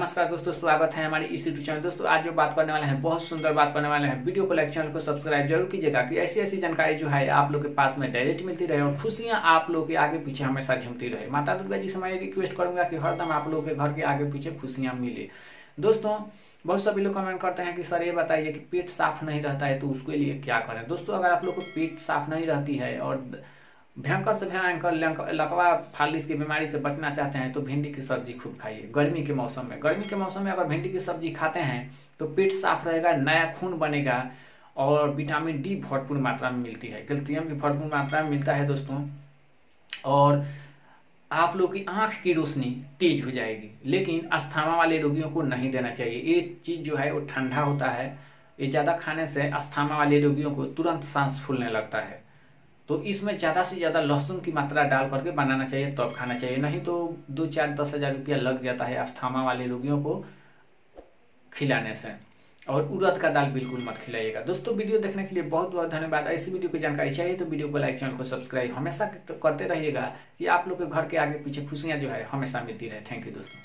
नमस्कार दोस्तों, स्वागत है हमारे इस यूट्यूब चैनल दोस्तों, आज जो बात करने वाले हैं, बहुत सुंदर बात करने वाले हैं। वीडियो को लाइक, चैनल को सब्सक्राइब ज़रूर कीजिएगा कि ऐसी ऐसी जानकारी जो है आप लोग के पास में डायरेक्ट मिलती रहे और खुशियाँ आप लोग के आगे पीछे हमेशा झूमती रहे। माता दुर्गा जी से मैं रिक्वेस्ट करूँगा कि हरदम आप लोग के घर के आगे पीछे खुशियाँ मिले। दोस्तों, बहुत सभी लोग कमेंट करते हैं कि, सर, ये बताइए कि पेट साफ़ नहीं रहता है तो उसके लिए क्या करें? दोस्तों, अगर आप लोग को पेट साफ़ नहीं रहती है और भयंकर से भयंकर लकवा फालिस की बीमारी से बचना चाहते हैं तो भिंडी की सब्ज़ी खूब खाइए। गर्मी के मौसम में। गर्मी के मौसम में अगर भिंडी की सब्ज़ी खाते हैं तो पेट साफ़ रहेगा, नया खून बनेगा और विटामिन डी भरपूर मात्रा में मिलती है। कैल्शियम भी भरपूर मात्रा में मिलता है दोस्तों। और आप लोग की आँख की रोशनी तेज हो जाएगी। लेकिन अस्थामा वाले रोगियों को नहीं देना चाहिए। ये चीज़ जो है, वो ठंडा होता है। ये ज़्यादा खाने से अस्थामा वाले रोगियों को तुरंत सांस फूलने लगता है। तो इसमें ज़्यादा से ज़्यादा लहसुन की मात्रा डाल करके बनाना चाहिए, तब खाना चाहिए। नहीं तो दो चार दस हज़ार रुपया लग जाता है अस्थामा वाले रोगियों को खिलाने से। और उड़द का दाल बिल्कुल मत खिलाइएगा। दोस्तों, वीडियो देखने के लिए बहुत बहुत धन्यवाद। ऐसी वीडियो की जानकारी चाहिए तो वीडियो को लाइक, चैनल को सब्सक्राइब हमेशा करते रहिएगा कि आप लोग के घर के आगे पीछे खुशियाँ जो है हमेशा मिलती रहे। थैंक यू दोस्तों।